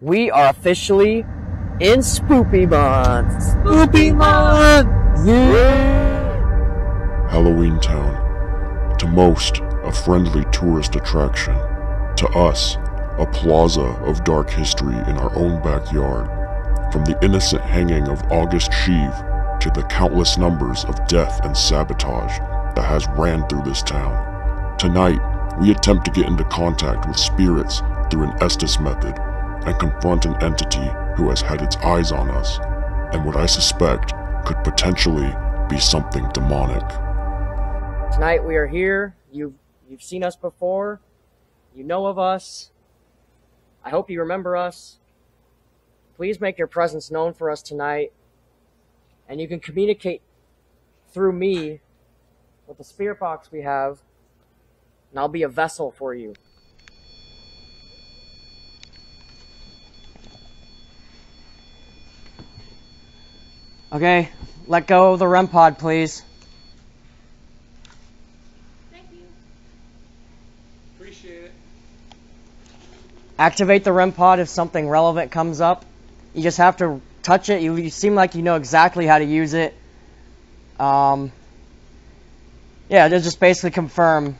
we are officially in Spoopy Month. Spoopy Month! Yeah! Halloweentown. To most, a friendly tourist attraction. To us, a plaza of dark history in our own backyard. From the innocent hanging of August Sheeve to the countless numbers of death and sabotage that has ran through this town. Tonight, we attempt to get into contact with spirits through an Estes method and confront an entity who has had its eyes on us and what I suspect could potentially be something demonic. Tonight we are here. You've, you've seen us before. You know of us. I hope you remember us. Please make your presence known for us tonight. And you can communicate through me with the spirit box we have, and I'll be a vessel for you. Okay, let go of the REM pod, please. Thank you. Appreciate it. Activate the REM pod if something relevant comes up. You just have to touch it. You, you seem like you know exactly how to use it. Um, yeah, just basically confirm,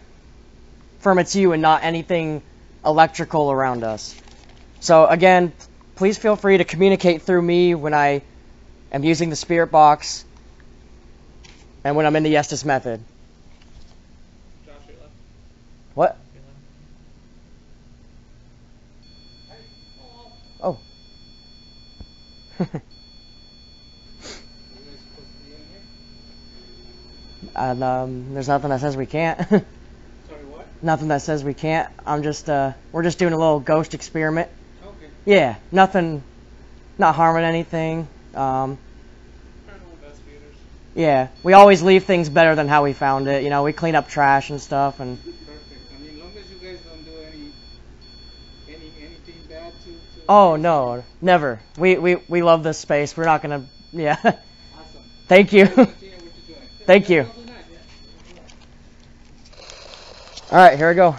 confirm it's you and not anything electrical around us. So again, please feel free to communicate through me when I am using the spirit box and when I'm in the Estes method. Josh. What? Oh. You guys supposed to be in here? and um, there's nothing that says we can't. Sorry, what? nothing that says we can't. I'm just uh, we're just doing a little ghost experiment. Okay. Yeah, nothing, not harming anything. Um, yeah, we always leave things better than how we found it. You know, we clean up trash and stuff, and Perfect. I mean, long as you guys don't do any, any anything bad to. to oh no, never. We we we love this space. We're not gonna. Yeah. Awesome. Thank you. Continue what you're doing. Thank you. Have a good night. All right, here we go.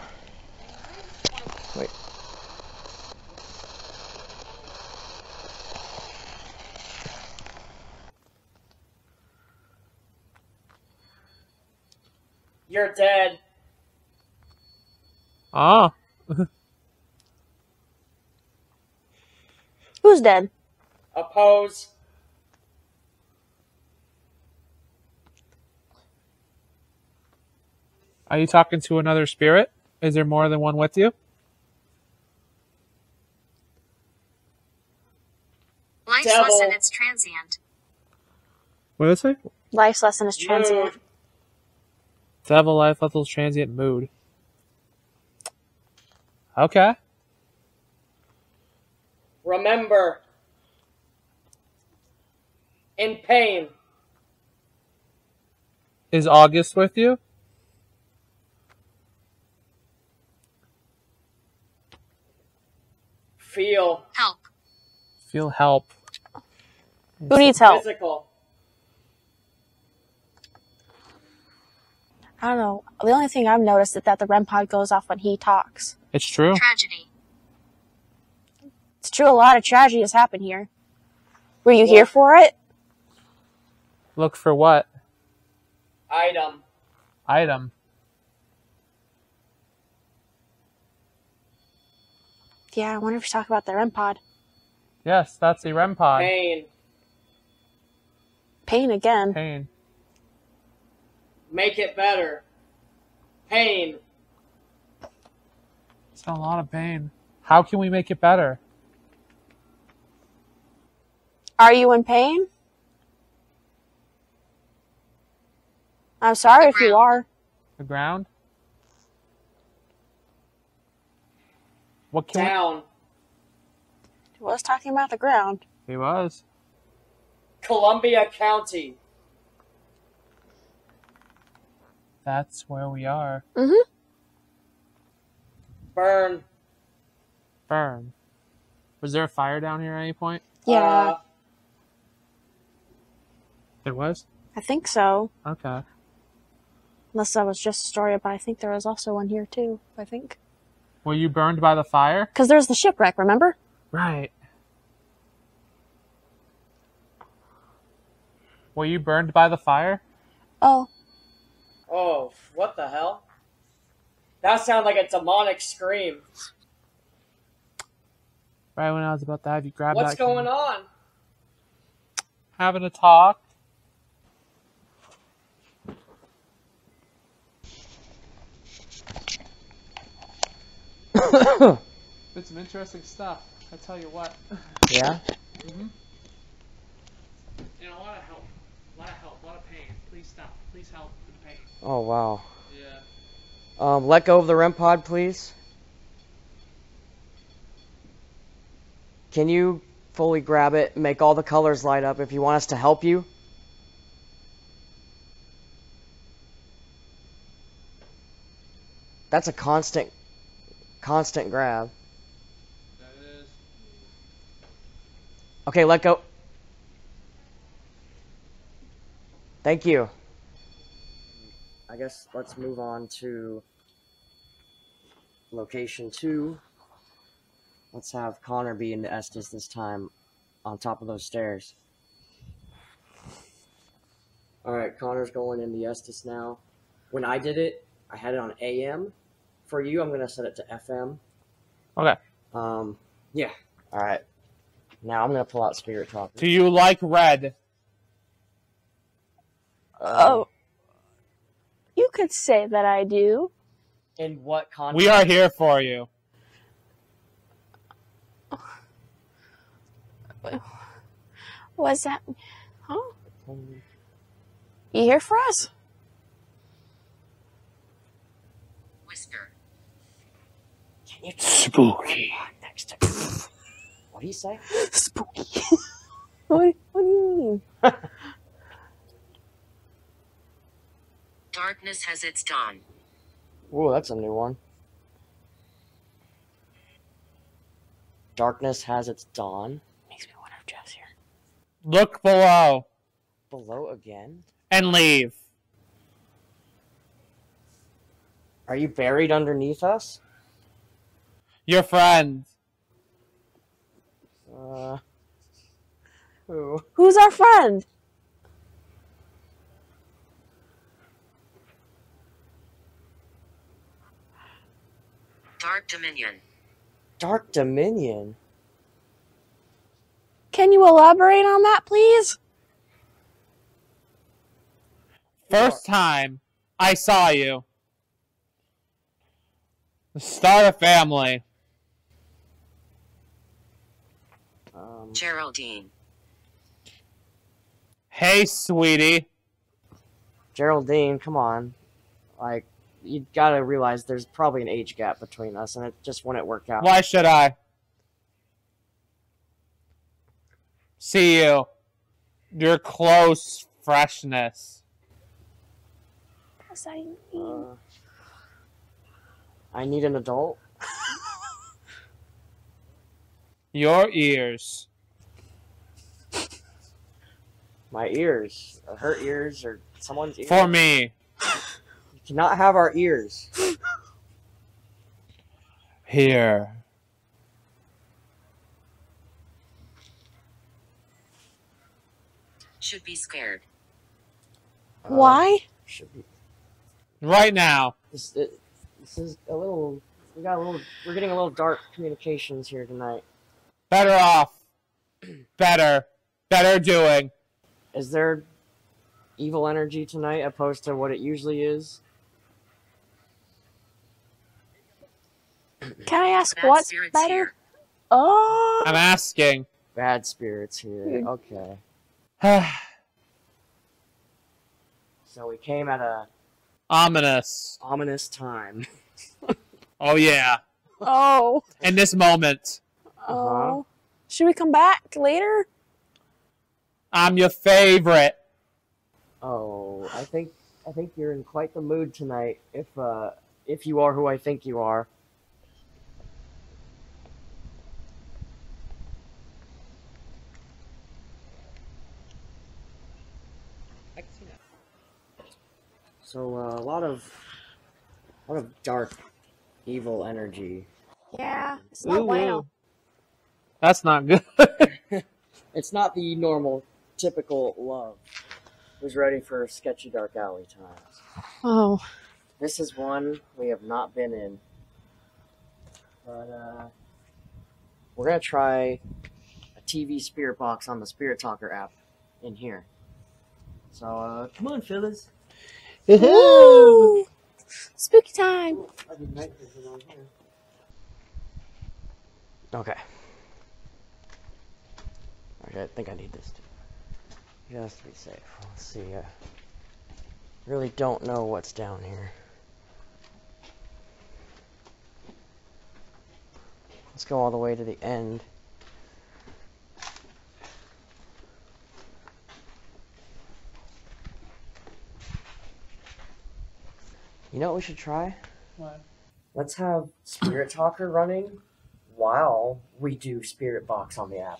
You're dead. Ah. Who's dead? Oppose. Are you talking to another spirit? Is there more than one with you? Life's Devil. lesson is transient. What did I say? Life's lesson is transient. Mood. Devil life levels transient mood. Okay. Remember. In pain. Is August with you? Feel. Help. Feel help. Who needs help? Physical. I don't know. The only thing I've noticed is that the REM pod goes off when he talks. It's true. Tragedy. It's true, a lot of tragedy has happened here. Were you here for it? Look for what? Item. Item. Yeah, I wonder if you talk about the REM pod. Yes, that's the REM pod. Pain. Pain again. Pain. Make it better. Pain. It's a lot of pain. How can we make it better? Are you in pain? I'm sorry if you are. The ground? What can Down. He was talking about the ground. He was. Columbia County. That's where we are. Mm-hmm. Burn. Burn. Was there a fire down here at any point? Yeah, Uh, There was? I think so. Okay. Unless that was just Astoria, but I think there was also one here too. I think. Were you burned by the fire? Because there's the shipwreck, remember? Right. Were you burned by the fire? Oh, Oh, what the hell? That sounds like a demonic scream. Right when I was about to have you grab What's that. going on? Having a talk. It's some interesting stuff. I tell you what. yeah? Mm-hmm. And a lot of help. A lot of help. A lot of pain. Please stop. Please help with the pain. Oh, wow. Yeah. Um, let go of the REM pod, please. Can you fully grab it, make all the colors light up if you want us to help you? That's a constant, constant grab. That is. Okay, let go. Thank you. I guess let's move on to location two. Let's have Connor be in the Estes this time on top of those stairs. Alright, Connor's going in the Estes now. When I did it, I had it on AM. For you, I'm going to set it to FM. Okay. Um, yeah. Alright. Now I'm going to pull out Spirit Talker. Do you like red? oh. You could say that I do. In what context? We are here for you. What's that? Huh? You here for us? Whisper. Can you Spooky. next to What do you say? Spooky. what, what do you mean? Darkness has its dawn. Ooh, that's a new one. Darkness has its dawn. Makes me wonder if Jeff's here. Look below Below again? and leave. Are you buried underneath us? Your friend. Uh. Who? Who's our friend? Dark Dominion. Dark Dominion. Can you elaborate on that, please? First time I saw you. Start a family. Um, Geraldine. Hey, sweetie. Geraldine, come on. Like, you gotta realize there's probably an age gap between us, and it just wouldn't work out. Why should I? See you. Your close freshness. What's that even mean? Uh, I need an adult. Your ears. My ears. Her ears, or someone's ears. For me. You cannot have our ears. Here. Should be scared. Uh, Why? Should be. Right now. This, it, this is a little. We got a little. We're getting a little dark communications here tonight. Better off. Better. Better doing. Is there evil energy tonight opposed to what it usually is? Can I ask Bad what's better? here. Oh, I'm asking. Bad spirits here. Okay. So we came at a Ominous. ominous time. Oh, yeah. oh, In this moment, oh. Should we come back later? I'm your favorite. Oh, I think I think you're in quite the mood tonight. If uh if you are who I think you are. So uh, a lot of a lot of dark evil energy. Yeah, it's not ooh. well. That's not good. It's not the normal, typical love. Who's ready for sketchy dark alley times? Oh, This is one we have not been in. But, uh, we're gonna try a TV spirit box on the Spirit Talker app in here. So, uh, come on, fellas. Woo! spooky time. Okay. Okay, I think I need this too. Just to be safe. Let's see. I really don't know what's down here. Let's go all the way to the end. You know what we should try? What? Let's have Spirit Talker running while we do Spirit Box on the app.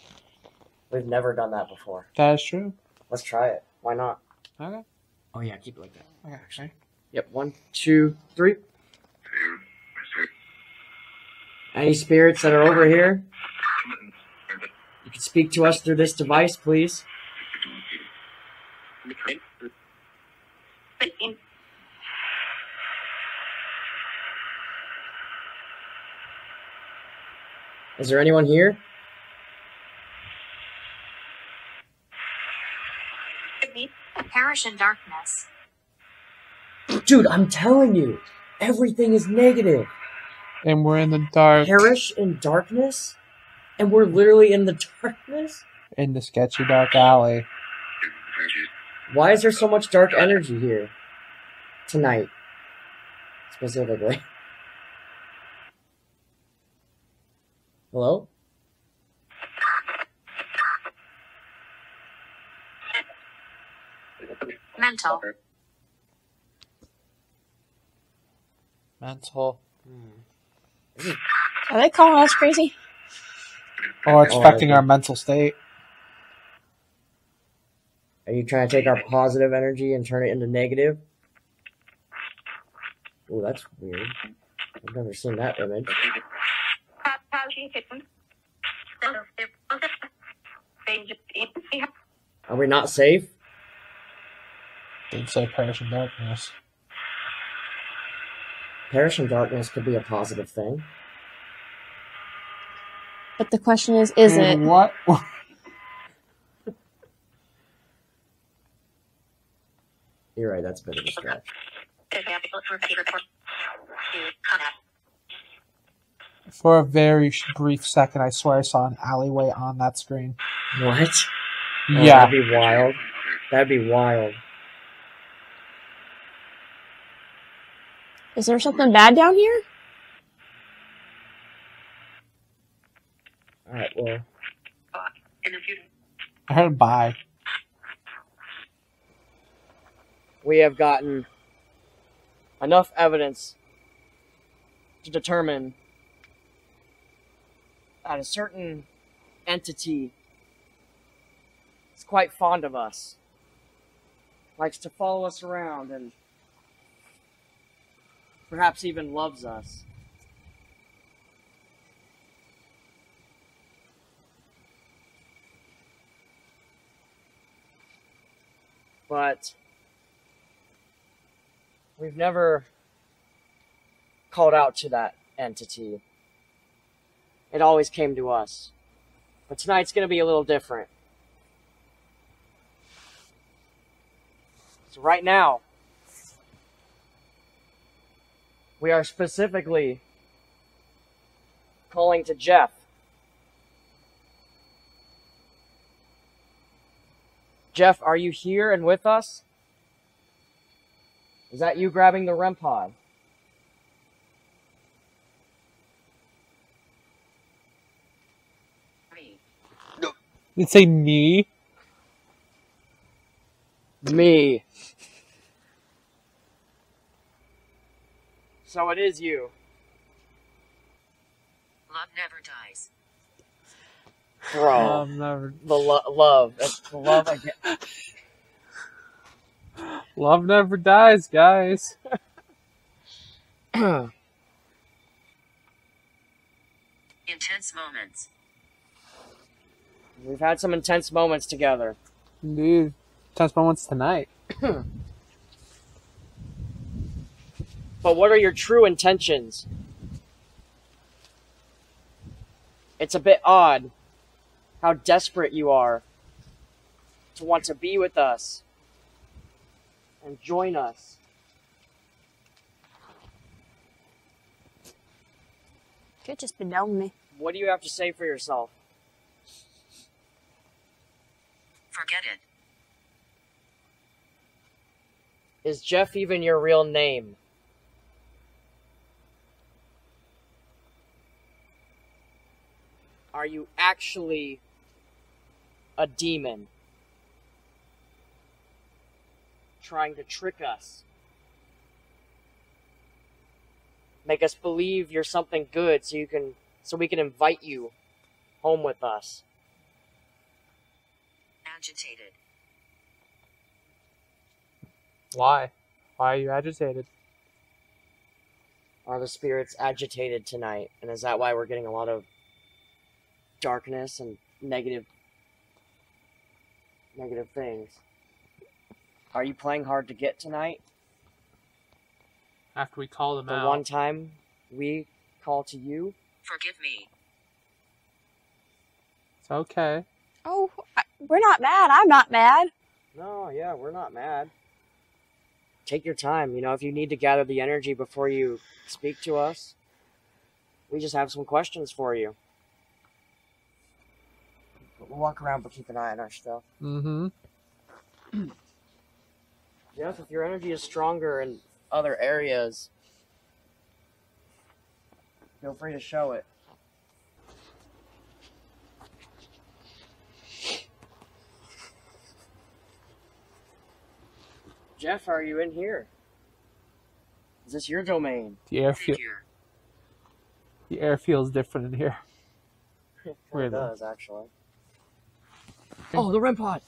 We've never done that before. That is true. Let's try it. Why not? Okay. Oh yeah, keep it like that. Okay. okay. Yep, one, two, three. Any spirits that are over here? You can speak to us through this device, please. Is there anyone here? Perish in darkness. Dude, I'm telling you, everything is negative. And we're in the dark Perish in darkness? And we're literally in the darkness? in the sketchy dark alley. Why is there so much dark energy here? Tonight. Specifically. Hello? Mental. Mental. Hmm. Are they calling us crazy? Oh, or expecting oh, okay. our mental state. Are you trying to take our positive energy and turn it into negative? Oh, that's weird. I've never seen that image. Are we not safe? Didn't say perish in darkness. Perish in darkness could be a positive thing. But the question is, is it? What? You're right, that's a bit of a stretch. For a very brief second, I swear I saw an alleyway on that screen. What? Oh, yeah. That'd be wild. That'd be wild. Is there something bad down here? Alright, well, In. I heard bye. we have gotten enough evidence to determine that a certain entity is quite fond of us, likes to follow us around, and perhaps even loves us. But we've never called out to that entity. It always came to us. But tonight's going to be a little different. So, right now, we are specifically calling to Jeff. Jeff, are you here and with us? Is that you grabbing the REM pod? Me. Did say me? Me. So it is you. Love never dies. Bro. Um, never. the lo- love. That's the love I get. Love never dies, guys. Intense moments. We've had some intense moments together. Indeed. Tense moments tonight. But what are your true intentions? It's a bit odd how desperate you are to want to be with us and join us. Could just be known me. What do you have to say for yourself? Forget it. Is Jeff even your real name? Are you actually a demon? Trying to trick us? Make us believe you're something good so you can so we can invite you home with us. Agitated. Why? Why are you agitated? Are the spirits agitated tonight? And is that why we're getting a lot of darkness and negative negative things? Are you playing hard to get tonight? After we call them The out. one time we call to you? Forgive me. It's okay. Oh, I, we're not mad. I'm not mad. No, yeah, we're not mad. Take your time. You know, if you need to gather the energy before you speak to us, we just have some questions for you. We'll walk around, but keep an eye on our stuff. Mm-hmm. Jeff, if your energy is stronger in other areas, feel free to show it. Jeff, are you in here? Is this your domain? The air feel the air feels different in here. It Really? does, actually. Oh, the REM pod!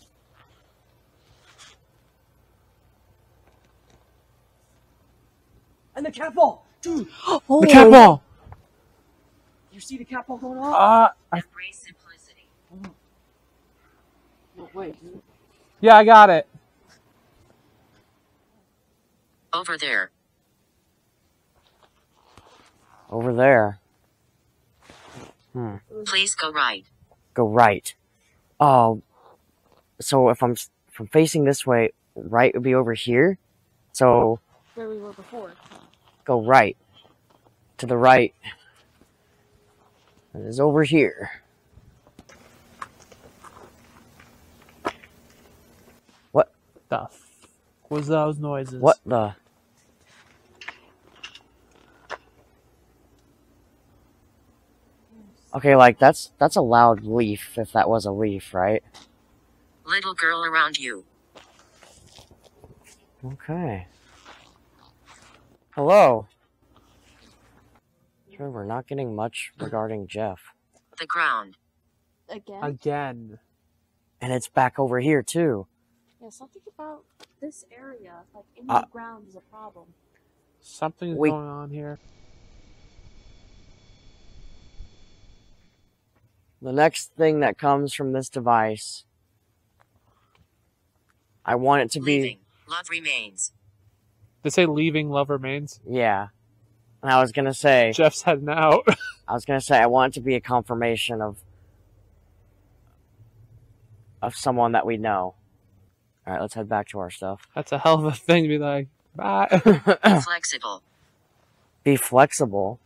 And the cat ball! Dude, Oh, The cat ball! you see the cat ball going off? Uh I, Embrace simplicity. No, wait. yeah, I got it. Over there. Over there. Hmm. Please go right. Go right. Oh, so if I'm if I'm facing this way, right would be over here. So where we were before. go right. To the right. It is over here. What the f- was those noises? What the? Okay, like that's that's a loud leaf if that was a leaf, right? Little girl around you. Okay. Hello. Sure, we're not getting much regarding Jeff. The ground. Again? Again. And it's back over here too. yeah, something about this area, like in Uh, the ground, is a problem. Something's We- going on here. The next thing that comes from this device, I want it to be Leaving. Love remains. They say leaving love remains. yeah. And I was gonna say, Jeff's heading out. I was gonna say, I want it to be a confirmation of of someone that we know. All right, let's head back to our stuff. That's a hell of a thing to be like, bye. be Flexible. be flexible.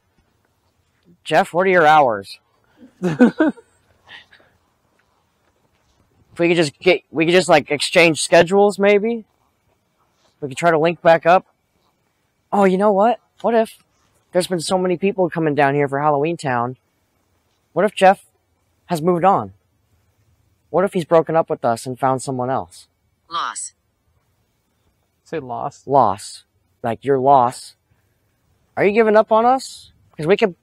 Jeff, what are your hours? if we could just get, we could just like exchange schedules, maybe. We could try to link back up. Oh, you know what? What if there's been so many people coming down here for Halloweentown? What if Jeff has moved on? What if he's broken up with us and found someone else? Loss. say loss. Loss. Like, your loss. Are you giving up on us? Because we could,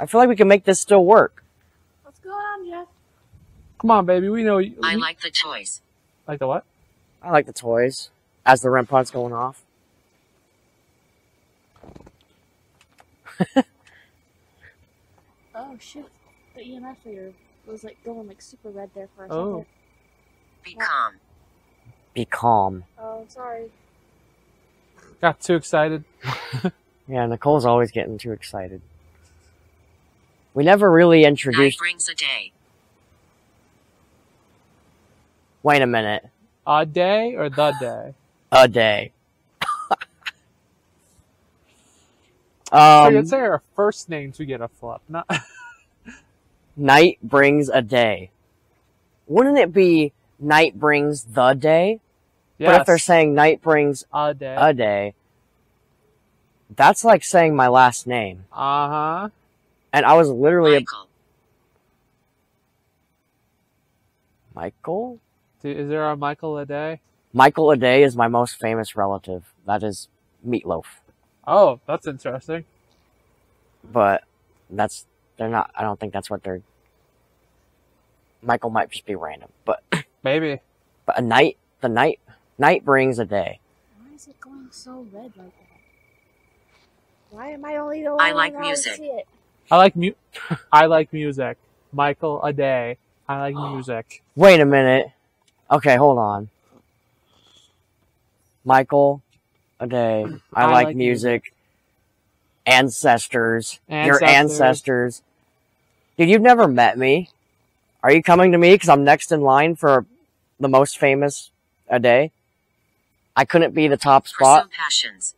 I feel like we can make this still work. What's going on, Jeff? Come on, baby. We know you. I like the toys. like the what? I like the toys. As the REM pod's going off. Oh shit, the EMF reader was like going like super red there for a Oh. second. Be calm. Be calm. Oh, sorry. Got too excited. Yeah, Nicole's always getting too excited. We never really Night introduced. brings a day. Wait a minute. A day or the day? A day. so um, you'd say our first names we get a flip. Not night brings a day. Wouldn't it be night brings the day? But if they're saying night brings a day. a day, that's like saying my last name. Uh huh. And I was literally a Michael. Michael. Is there a Michael a day? Michael Aday is my most famous relative. That is Meatloaf. Oh, that's interesting. But that's they're not. I don't think that's what they're. Michael might just be random, but Maybe. but a night the night night brings a day. Why is it going so red like that? Why am I only the one I like that music. see it? I like mu- I like music. Michael Aday. I like music. Wait a minute. Okay, hold on. Michael, Aday. I, I like, like music. Ancestors. Your Ancestors. ancestors. Dude, you've never met me. Are you coming to me because I'm next in line for the most famous a day? I couldn't be the top spot. Pursue passions.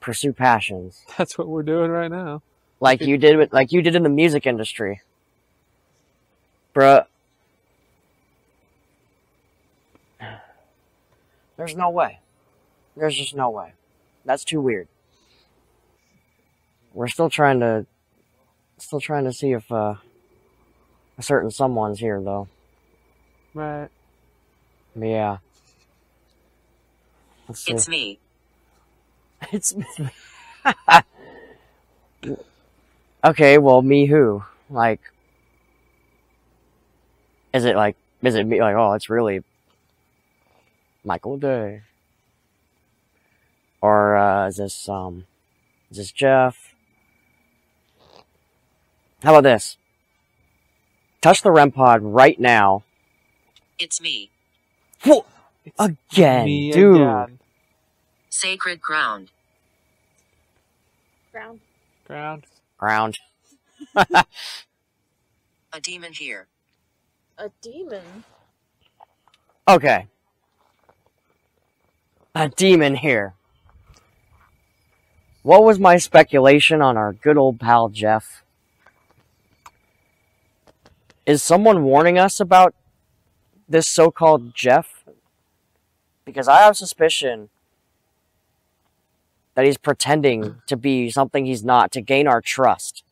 Pursue passions, That's what we're doing right now. like you did with, like you did in the music industry, bruh. There's no way. There's just no way. That's too weird. We're still trying to, still trying to see if uh, a certain someone's here though. Right. Yeah. Let's see. It's me. Okay. Well, me who? Like, is it like? Is it me? Like, oh, it's really Michael Day, or uh, is this um, is this Jeff? How about this? Touch the REM pod right now. It's me. Whoa! It's Again, me dude. again. Sacred ground. Ground. Ground. Ground. A demon here. A demon. Okay. A demon here. What was my speculation on our good old pal Jeff? Is someone warning us about this so called Jeff? Because I have suspicion that he's pretending to be something he's not to gain our trust.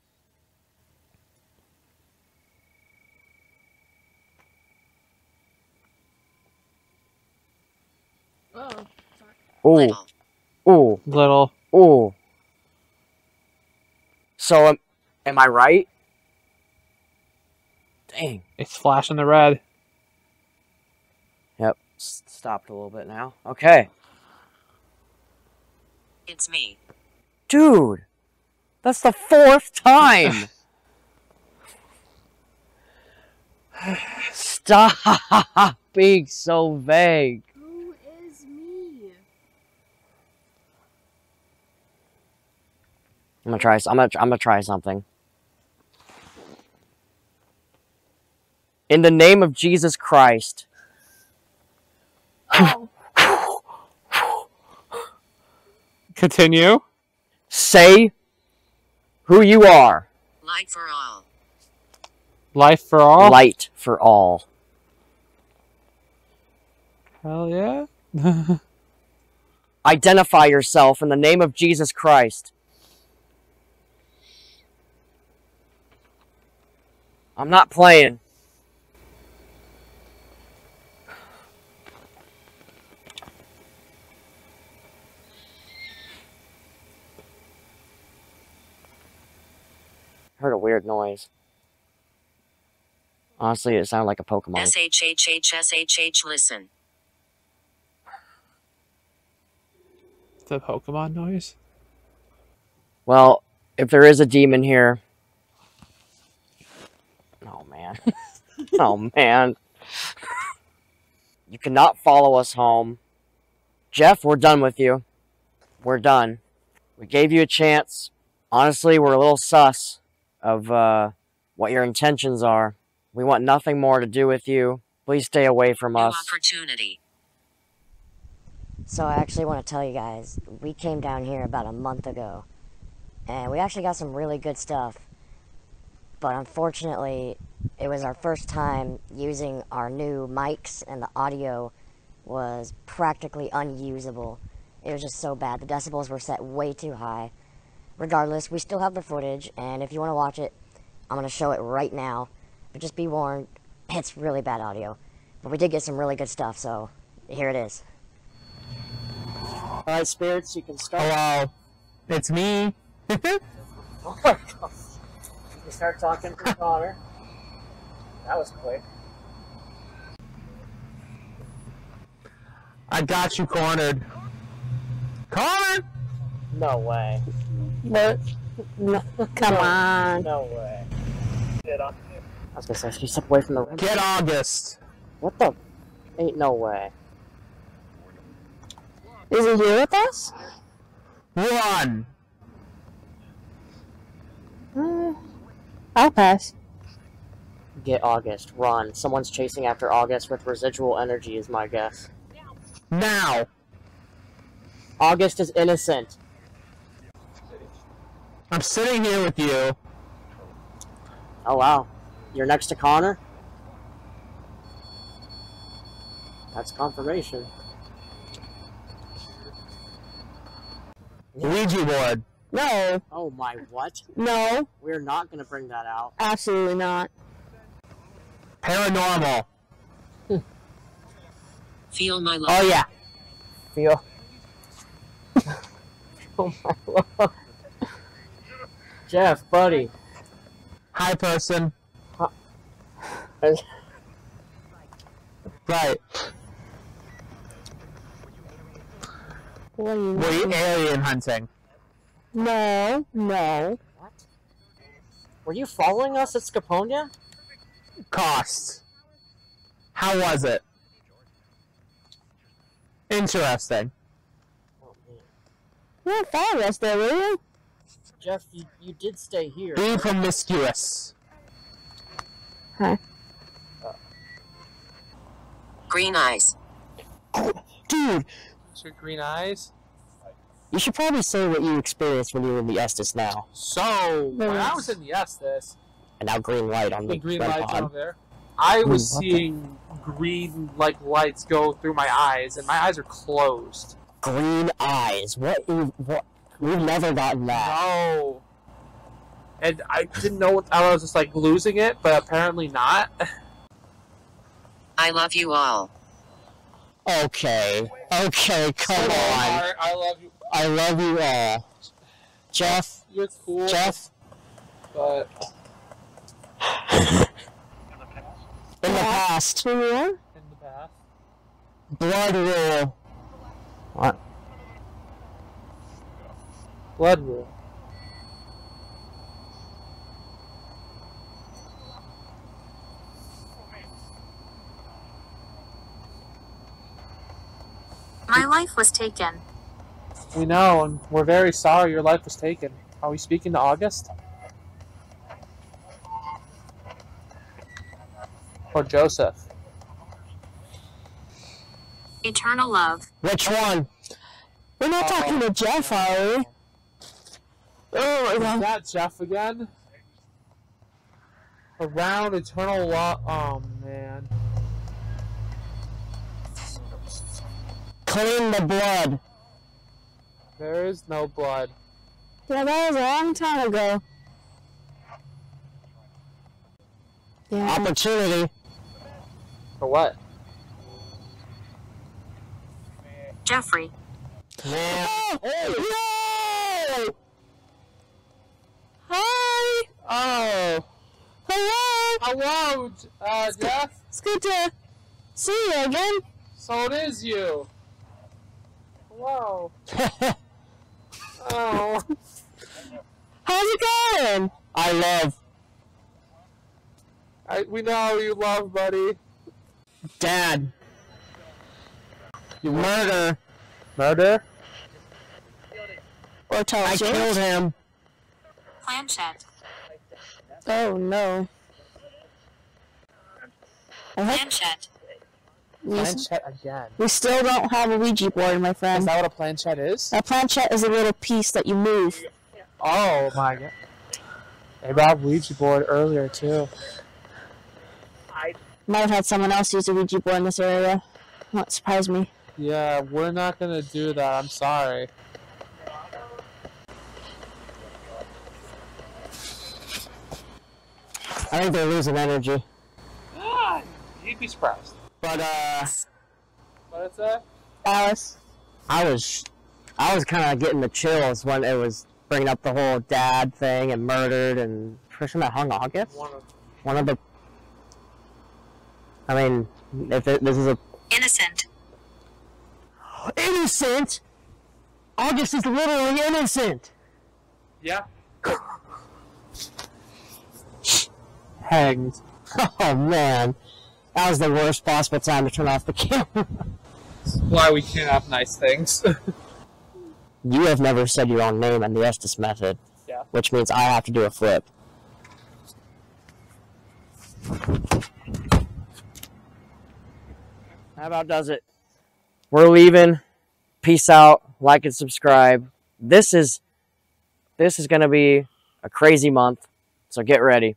Oh. Ooh, Little. ooh, Little. ooh. So, am, am I right? Dang. It's flashing the red. Yep. S- stopped a little bit now. Okay. It's me. Dude, that's the fourth time. Stop being so vague. Who is me? I'm gonna try. I'm gonna. I'm gonna try something. In the name of Jesus Christ, Oh. Continue. say who you are. Light for all. Life for all. Light for all. Hell yeah. Identify yourself in the name of Jesus Christ. I'm not playing. Heard a weird noise. Honestly, it sounded like a Pokemon. SHHHSHH listen. the Pokemon noise. Well, if there is a demon here. Oh man. oh man. You cannot follow us home. Jeff, we're done with you. We're done. We gave you a chance. Honestly, we're a little sus of uh, what your intentions are. We want nothing more to do with you. Please stay away from New us. opportunity. So I actually want to tell you guys, we came down here about a month ago, and we actually got some really good stuff. But unfortunately, it was our first time using our new mics, and the audio was practically unusable. It was just so bad. The decibels were set way too high. Regardless, we still have the footage, and if you want to watch it, I'm going to show it right now. But just be warned, it's really bad audio. But we did get some really good stuff, so here it is. Alright, spirits, you can start. Hello. It's me. Oh my god. You start talking to Connor. That was quick. I got you cornered. Connor! No way. What? No, come on. No way. I was gonna say, if you step away from the. Get August. What the? Ain't no way. Is he here with us? Run. I'll pass. Get August. Run. Someone's chasing after August with residual energy, is my guess. Now. August is innocent. I'm sitting here with you. Oh wow. You're next to Connor? That's confirmation. Ouija board. No, Oh my what? no, We're not gonna bring that out. absolutely not. Paranormal. Feel my love. Oh yeah. Feel. oh my lord. Jeff, buddy. Hi person. Huh. Right. What do you Were you alien hunting? No, no. What? Were you following us at Scaponia? Cost. How was it? Interesting. Oh. You weren't following us there, were you? Jeff, you, you did stay here. Be promiscuous. Hi. Green eyes. Dude, Your green eyes. You should probably say what you experienced when you were in the Estes now. So when I was in the Estes, And now green light on the the, green red lights pod. there, I was what the- seeing green like lights go through my eyes, and my eyes are closed. Green eyes. What? What? We've never gotten that. No. And I didn't know what I was just like losing it, but apparently not. I love you all. Okay. Okay, come on. I love you. I love you all. Jeff, You're cool, Jeff, but in the past, in the past. blood rule. What? Blood rule. My life was taken. We know, and we're very sorry your life was taken. Are we speaking to August? Or Joseph? Eternal love. Which one? We're not talking to Jeff, are we? Oh my Is god. that Jeff again? Around eternal law. Oh man. Clean the blood. There is no blood. Yeah, that was a long time ago. Yeah. Opportunity. For what? Jeffrey. Man. Oh, no! Hi! Oh! Hello! Hello, uh, Jeff? It's good to see you again. So it is you. Hello. Oh. How's it going? I love. I, we know how you love, buddy. Dad. You murder. Murder? Or tell I us yours? killed him. Planchette. Oh no. I hope Planchette. we, again. we still don't have a Ouija board, my friend. Is that what a planchette is? A planchette is a little piece that you move. Oh my god. They brought Ouija board earlier too. I might have had someone else use a Ouija board in this area. Not surprise me. Yeah, we're not gonna do that. I'm sorry. I think they're losing energy. Ah, you'd be surprised. But uh, What is that? Alice. I was, I was kind of getting the chills when it was bringing up the whole dad thing and murdered and person that hung August. One of One of the. I mean, if it, this is a Innocent. innocent, August is literally innocent. yeah. Hanged. Oh man, that was the worst possible time to turn off the camera. Why we can't have nice things. You have never said your own name in the Estes method. Yeah. Which means I have to do a flip. How about does it? We're leaving. Peace out. Like and subscribe. This is this is gonna be a crazy month. So get ready.